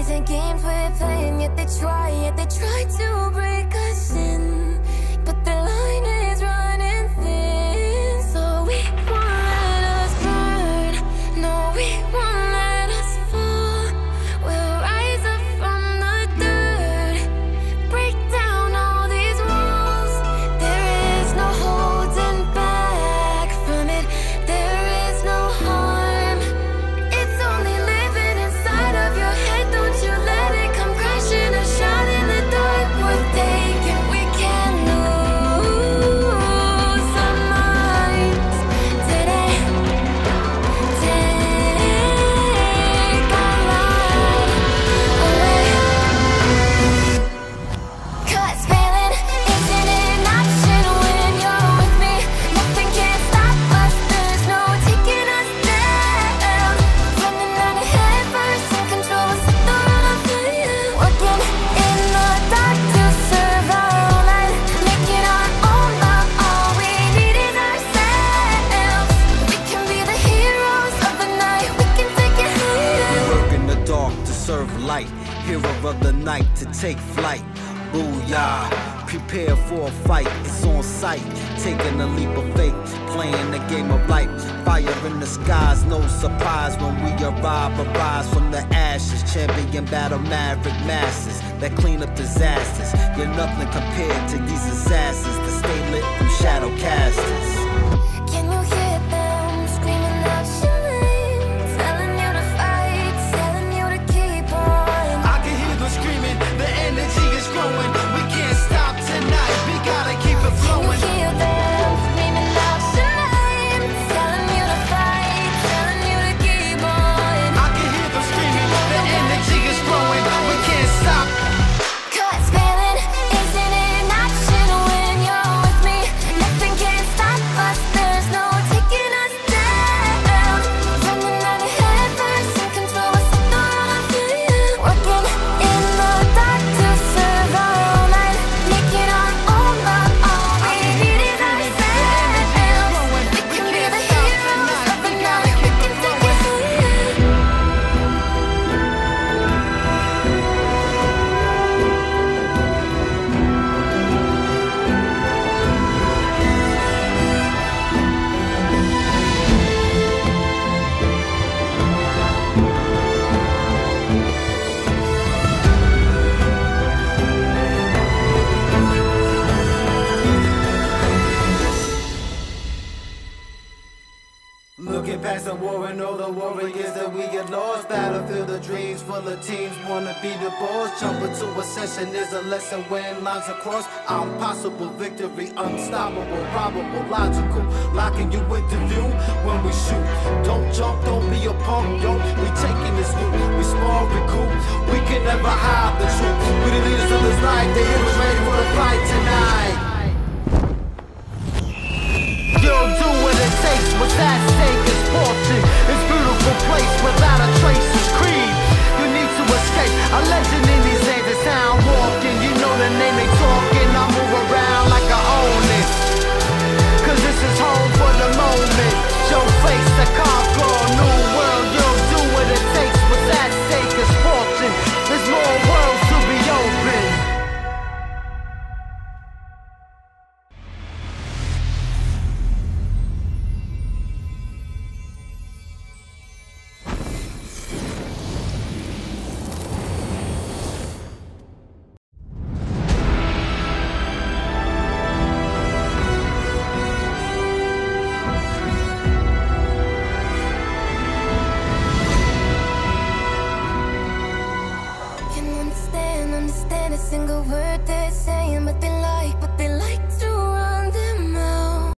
These ain't games we're playing, yet they try, yet they try to break us light. Hero of the night to take flight. Booyah. Prepare for a fight. It's on sight. Taking a leap of faith. Playing the game of life. Fire in the skies. No surprise when we arrive. Arise from the ashes. Champion battle maverick masses. That clean up disasters. You're nothing compared to these assassins that stay lit from shadow casters. Looking past the war and all the warriors that we get lost. Battlefield of dreams full of teams wanna be the boss. Jump into a session is a lesson when lines are crossed. Victory, unstoppable, probable, logical. Locking you into view when we shoot. Don't jump, don't be a punk, yo. We taking this loot. We small, we cool. We can never hide the truth. We the leaders of understand a single word they're saying, but they like. But